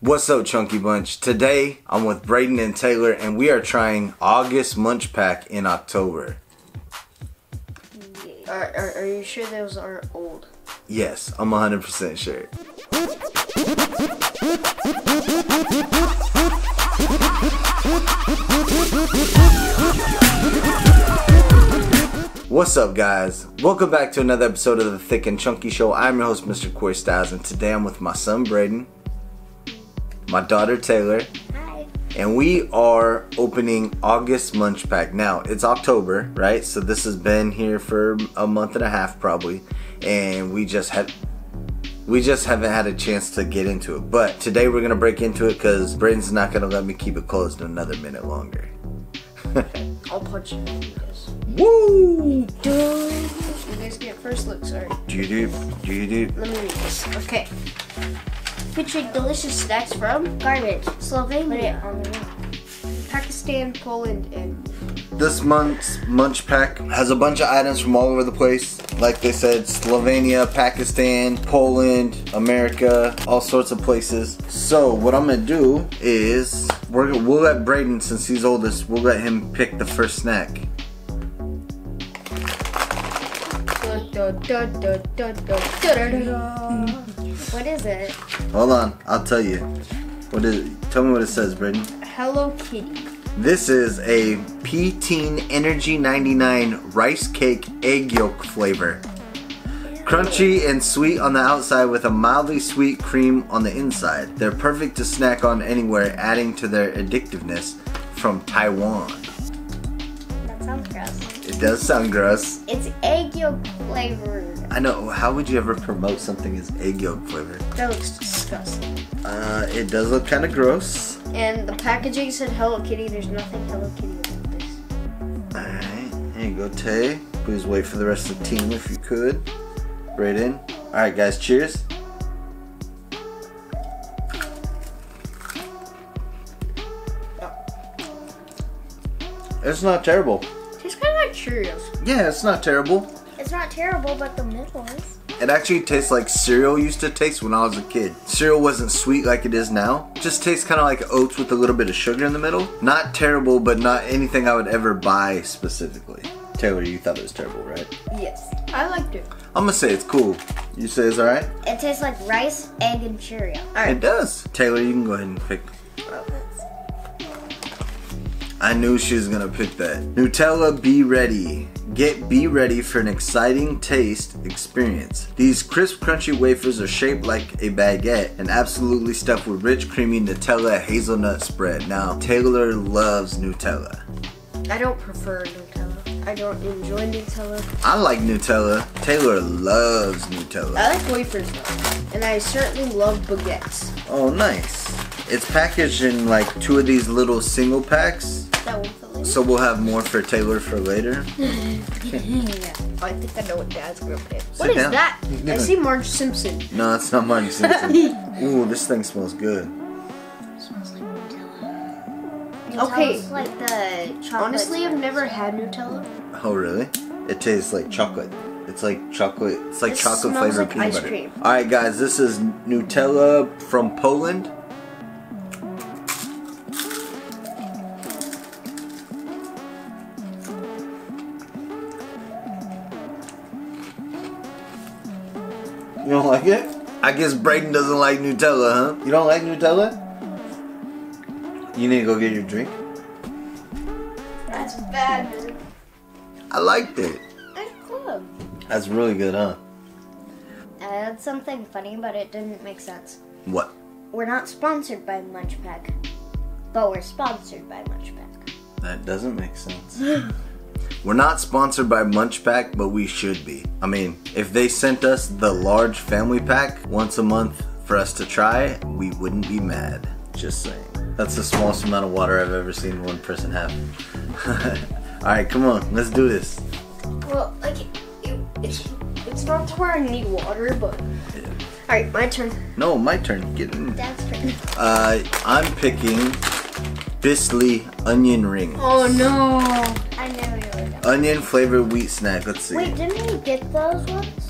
What's up, Chunky Bunch? Today, I'm with Braden and Taylor, and we are trying August Munchpak in October. Are, are, are you sure those aren't old? Yes, I'm 100% sure. What's up, guys? Welcome back to another episode of the Thick and Chunky Show. I'm your host, Mr. Corey Styles, and today I'm with my son, Braden, my daughter, Taylor, Hi. and we are opening August Munchpak. Now, it's October, right? So this has been here for a month and a half probably, and we just had we just haven't had a chance to get into it. But today we're gonna break into it because Braden's not gonna let me keep it closed another minute longer. I'll punch you if you guys. Woo! Do you guys get first look? Sorry. Do you do do you do. Let me read this. Okay. Featuring delicious snacks from garbage, Slovenia, Pakistan, Poland, and This month's Munchpak has a bunch of items from all over the place. Like they said, Slovenia, Pakistan, Poland, America, all sorts of places. So what I'm gonna do is we're, we'll let Braden, since he's oldest, we'll let him pick the first snack. da, da, da, What is it? Hold on, I'll tell you. What is it? Tell me what it says, Braden. Hello Kitty. This is a P-Teen Energy 99 rice cake egg yolk flavor. Crunchy and sweet on the outside with a mildly sweet cream on the inside. They're perfect to snack on anywhere, adding to their addictiveness from Taiwan. That sounds gross. It does sound gross. It's egg yolk flavored. I know, how would you ever promote something as egg yolk flavored? That looks disgusting. Uh, it does look kind of gross. And the packaging said Hello Kitty. There's nothing Hello Kitty about this. Alright, here you go, Tay. Please wait for the rest of the team if you could. Right in. Alright, guys, cheers. It's not terrible. Cheerios. Yeah, it's not terrible. It's not terrible, but the middle is. It actually tastes like cereal used to taste when I was a kid. Cereal wasn't sweet like it is now. Just tastes kind of like oats with a little bit of sugar in the middle. Not terrible, but not anything I would ever buy specifically. Taylor, you thought it was terrible, right? Yes. I liked it. I'm gonna say it's cool. You say it's alright? It tastes like rice, egg, and Cheerio. It does. Taylor, you can go ahead and pick. I knew she was gonna pick that. Nutella Be Ready. Get Be Ready for an exciting taste experience. These crisp, crunchy wafers are shaped like a baguette and absolutely stuffed with rich, creamy Nutella hazelnut spread. Now, Taylor loves Nutella. I don't prefer Nutella. I don't enjoy Nutella. I like Nutella. Taylor loves Nutella. I like wafers though. And I certainly love baguettes. Oh, nice. It's packaged in like two of these little single packs. That one for later. So we'll have more for Taylor for later. I think I know what Dad's gonna pick. Sit What is down. that? Yeah. I see Marge Simpson. No, it's not Martin Simpson. Ooh, this thing smells good. smells like Nutella. Okay. Smells like the chocolate. Honestly, I've never had Nutella. Oh, really? It tastes like chocolate. It's like chocolate. It's like This chocolate smells flavored like peanut ice butter. cream. All right, guys, this is Nutella from Poland. You don't like it? I guess Braden doesn't like Nutella, huh? You don't like Nutella? You need to go get your drink. That's bad, man. I liked it. That's good. That's really good, huh? I had something funny, but it didn't make sense. What? We're not sponsored by Munchpak, but we're sponsored by Munchpak. That doesn't make sense. We're not sponsored by Munchpak, but we should be. I mean, if they sent us the large family pack once a month for us to try, we wouldn't be mad. Just saying. That's the smallest amount of water I've ever seen one person have. Alright, come on, let's do this. Well, like, it, it's, it's not to where I need water, but. Alright, my turn. No, my turn. Get in. Dad's turn. Uh, I'm picking Bissli onion rings. Oh no. I never. Onion flavored wheat snack. Let's see. Wait, didn't we get those ones?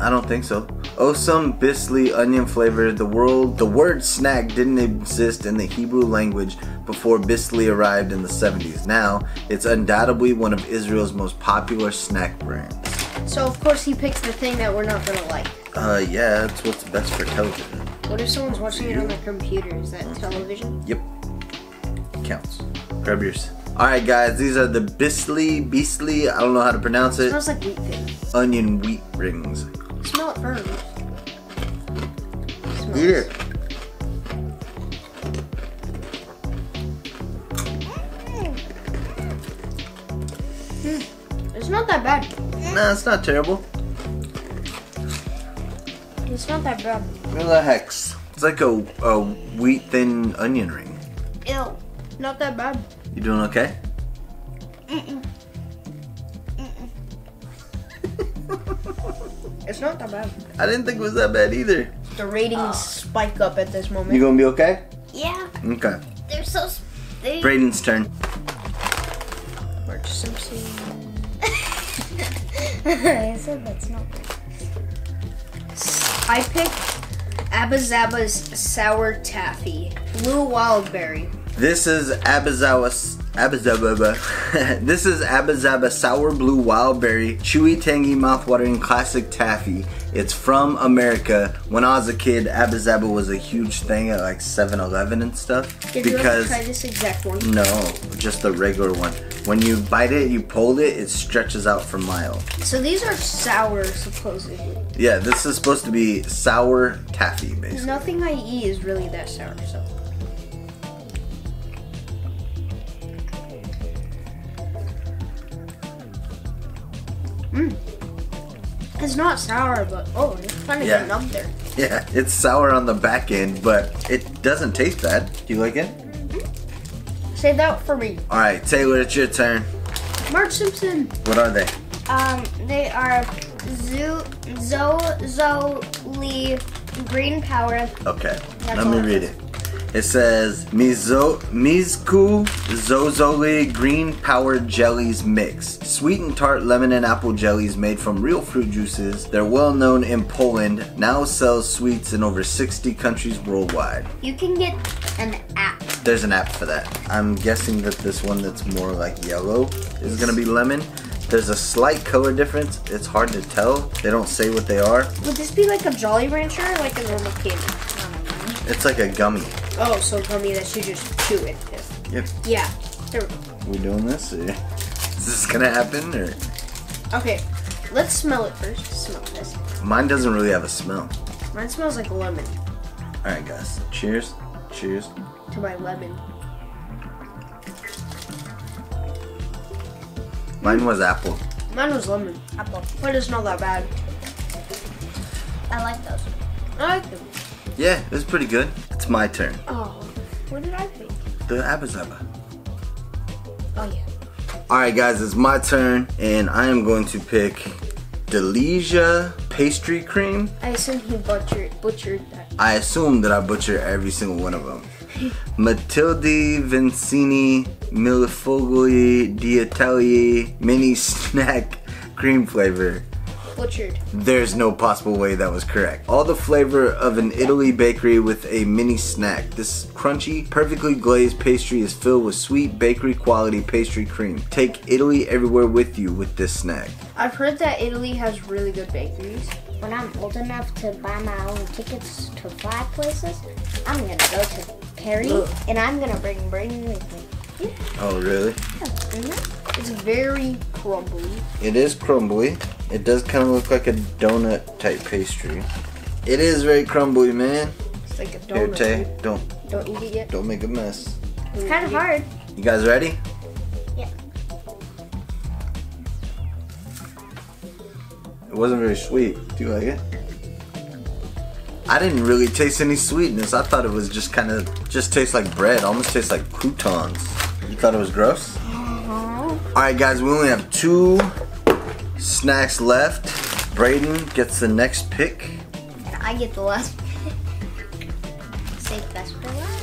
I don't think so. Osem Bissli onion flavor. The world, the word snack didn't exist in the Hebrew language before Bissli arrived in the 70s. Now, it's undoubtedly one of Israel's most popular snack brands. So of course he picks the thing that we're not gonna like. Uh, yeah, that's what's best for television. What if someone's watching it on their computer? Is that television? Yep. Counts. Grab yours. Alright guys, these are the Bissli, Beastly, I don't know how to pronounce it, smells like wheat thins. onion wheat rings. Smell it first. Smells- Eat mm. it. It's not that bad. Nah, it's not terrible. It's not that bad. Relax. It's like a, a wheat thin onion ring. Ew. Not that bad. You doing okay? It's not that bad. I didn't think it was that bad either. The ratings oh. spike up at this moment. You gonna be okay? Yeah, Okay. they're so. s- They, Braden's turn. Marge Simpson. I said that's not. I picked Abba Zaba's Sour Taffy. Blue Wildberry. This is Abazawa. Abba Zaba. this is Abba Zaba Sour Blue Wildberry, chewy, tangy, mouthwatering classic taffy. It's from America. When I was a kid, Abba Zaba was a huge thing at like 7-Eleven and stuff. Did you ever because try this exact one? no, just the regular one. When you bite it, you pull it, it stretches out for miles. So these are sour, supposedly. Yeah, this is supposed to be sour taffy, basically. Nothing I eat is really that sour, so. Mmm. It's not sour, but oh, it's kind of Yeah. up there. Yeah, it's sour on the back end, but it doesn't taste bad. Do you like it? Save that for me. All right, Taylor, it's your turn. Mark Simpson. What are they? Um, they are Zoo Zo Zo Lee Green Power. Okay, That's let me read it. It says Mizo Mizku Zozoli Green Power Jellies Mix. Sweet and tart lemon and apple jellies made from real fruit juices. They're well known in Poland, now sells sweets in over 60 countries worldwide. You can get an app. There's an app for that. I'm guessing that this one that's more like yellow is gonna be lemon. There's a slight color difference. It's hard to tell. They don't say what they are. Would this be like a Jolly Rancher or like a normal candy? It's like a gummy. Oh, so gummy that you just chew it. Yep. Yeah. There we go. We doing this? Or is this gonna happen? Or Okay, let's smell it first. Smell this. mine doesn't really have a smell. Mine smells like lemon All right, guys. Cheers. Cheers. to my lemon. Mine was apple. Mine was lemon, Apple. but it's not that bad. I like those. I like them. Yeah, it was pretty good. It's my turn. Oh, what did I pick? The Abba Zaba. Oh yeah. All right, guys. It's my turn, and I am going to pick Delicia pastry cream. I assume he butchered butchered that. I assume that I butcher every single one of them. Matilde Vincini Milifogli Diatelli mini snack cream flavor. Butchered. There's no possible way that was correct. All the flavor of an Italy bakery with a mini snack. This crunchy, perfectly glazed pastry is filled with sweet bakery quality pastry cream. Take Italy everywhere with you with this snack. I've heard that Italy has really good bakeries. When I'm old enough to buy my own tickets to fly places, I'm gonna go to Paris Ugh. and I'm gonna bring Brayden with me. Oh, really? Yeah. It's very crumbly. It is crumbly. It does kind of look like a donut type pastry. It is very crumbly, man. It's like a Here. Tay, don't Don't eat it yet. don't make a mess. It's kind of hard. You guys ready? Yeah. It wasn't very sweet. Do you like it? I didn't really taste any sweetness. I thought it was just kind of just tastes like bread. Almost tastes like croutons. You thought it was gross? Uh-huh. All right, guys. We only have two snacks left. Braden gets the next pick. I get the last. Save best for last.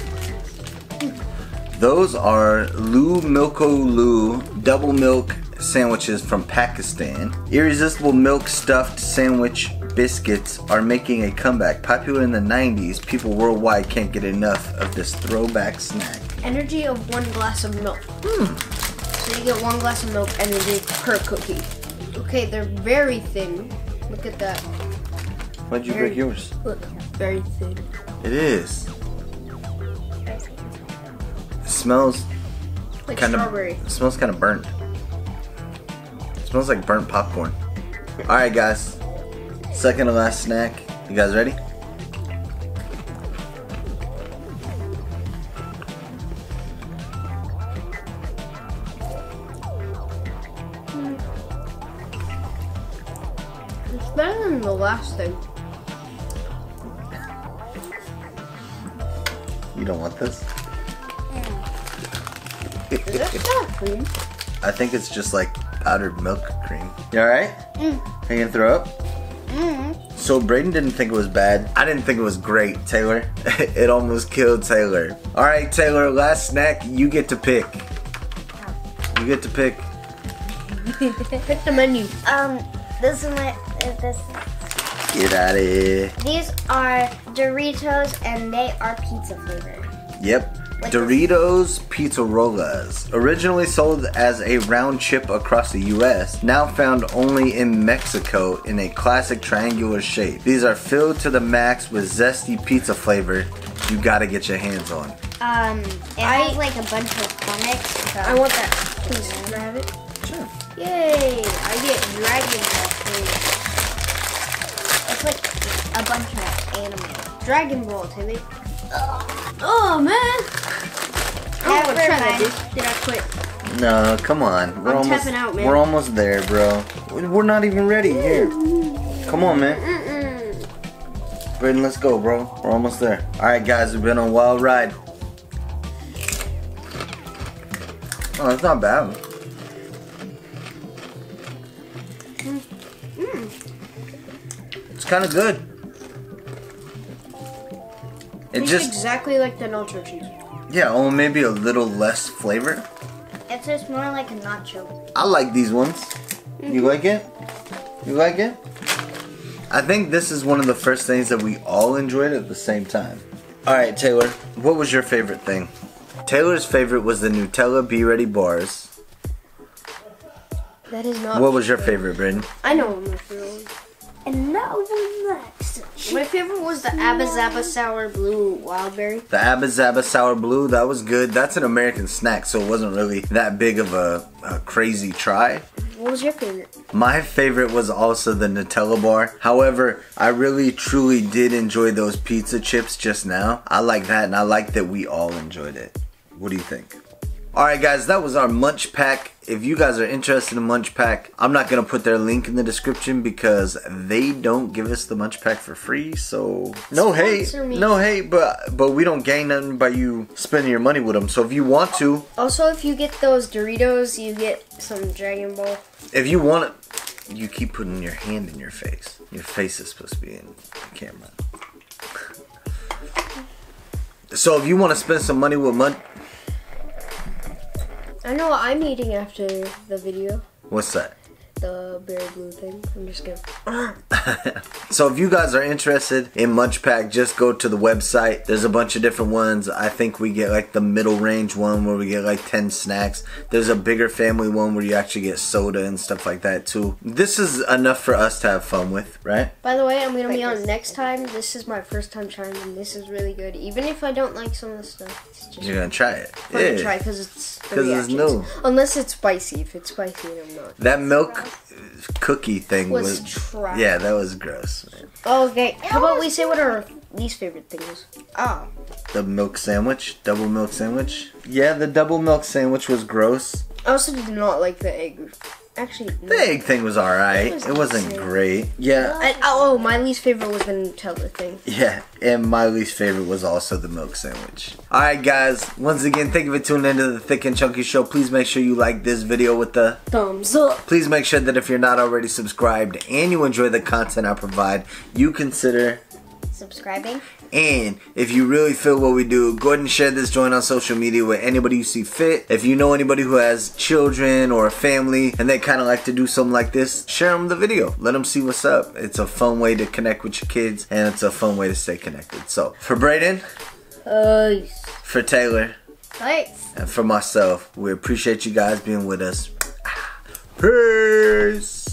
Those are Lou Milko Lou double milk sandwiches from Pakistan. Irresistible milk stuffed sandwich biscuits are making a comeback. Popular in the 90s, people worldwide can't get enough of this throwback snack. Energy of one glass of milk. Hmm. So you get one glass of milk energy per cookie. Okay, they're very thin. Look at that. Why'd you Very- break yours? Look, very thin. It is. It smells Like kind strawberry. of smells kind of burnt. It smells like burnt popcorn. All right, guys. Second to last snack. You guys ready? It's better than the last thing. You don't want this? Is that sour cream? I think it's just like powdered milk cream. You alright? Mm. Are you gonna throw up? Mm. So Braden didn't think it was bad. I didn't think it was great, Taylor. it almost killed Taylor. Alright, Taylor, last snack, you get to pick. You get to pick. Pick the menu. Um, this is my. Is this? Get out of here. These are Doritos, and they are pizza flavored. Yep. Like Doritos Pizzerolas. Originally sold as a round chip across the US, now found only in Mexico in a classic triangular shape. These are filled to the max with zesty pizza flavor you gotta get your hands on. Um, it I- has like a bunch of comics. So. I want that. Please, can I have it? Sure. Yay! I get Dragon Ball free. It's like a bunch of anime. Dragon Ball, Tilly. Oh man! I don't want to Never try that, dude. Did I quit? No, come on. We're I'm almost tapping out, man. We're almost there, bro. We're not even ready here. Come on, man. Mm-mm. Braden, let's go, bro. We're almost there. Alright guys, we've been on a wild ride. Oh, that's not bad. It's kind of good. It Tastes just, exactly like the nacho cheese. yeah, oh, maybe a little less flavor. It's just more like a nacho. I like these ones. You like it? You like it? I think this is one of the first things that we all enjoyed at the same time. Alright, Taylor, what was your favorite thing? Taylor's favorite was the Nutella Be Ready bars. That is not. What was your favorite, Braden? I know what my favorite was. And now we're next. My favorite was the Abba Zaba Sour Blue Wildberry. The Abba Zaba Sour Blue, that was good. That's an American snack, so it wasn't really that big of a, a crazy try. What was your favorite? My favorite was also the Nutella bar. However, I really truly did enjoy those pizza chips just now. I like that and I like that we all enjoyed it. What do you think? Alright guys, that was our Munchpak. If you guys are interested in Munchpak, I'm not going to put their link in the description because they don't give us the Munchpak for free. So, no hate. Me. No hate, but but we don't gain nothing by you spending your money with them. So if you want to, Also, if you get those Doritos, you get some Dragon Ball. If you want it, you keep putting your hand in your face. Your face is supposed to be in the camera. So if you want to spend some money with Mud, I know what I'm eating after the video. what's that? The berry blue thing. I'm just kidding. so if you guys are interested in Munchpak, just go to the website. There's a bunch of different ones. I think we get like the middle range one where we get like 10 snacks. There's a bigger family one where you actually get soda and stuff like that too. This is enough for us to have fun with, right? By the way, I'm gonna be on next time. This is my first time trying, and this is really good. Even if I don't like some of the stuff, it's just You're gonna try it. fun to try because it's the 'Cause it's new. Unless it's spicy. If it's spicy, then I'm not. That milk cookie thing Was was, trash. yeah, that was gross. Man. Oh, okay. How about we say what our least favorite thing is? Oh, The milk sandwich, double milk sandwich. Yeah, the double milk sandwich was gross. I also did not like the egg. Actually, no. The egg thing was alright. It was It wasn't great. Yeah, I, oh, my least favorite was the Nutella thing. yeah. And my least favorite was also the milk sandwich. Alright, guys. Once again, thank you for tuning into the Thick and Chunky Show. Please make sure you like this video with the Thumbs up. Please make sure that if you're not already subscribed and you enjoy the content I provide, you consider subscribing. And if you really feel what we do, go ahead and share this joint on social media with anybody you see fit. If you know anybody who has children or a family and they kind of like to do something like this, share them the video. Let them see what's up. It's a fun way to connect with your kids and it's a fun way to stay connected. So for Brayden, for Taylor, and for myself, we appreciate you guys being with us. Peace.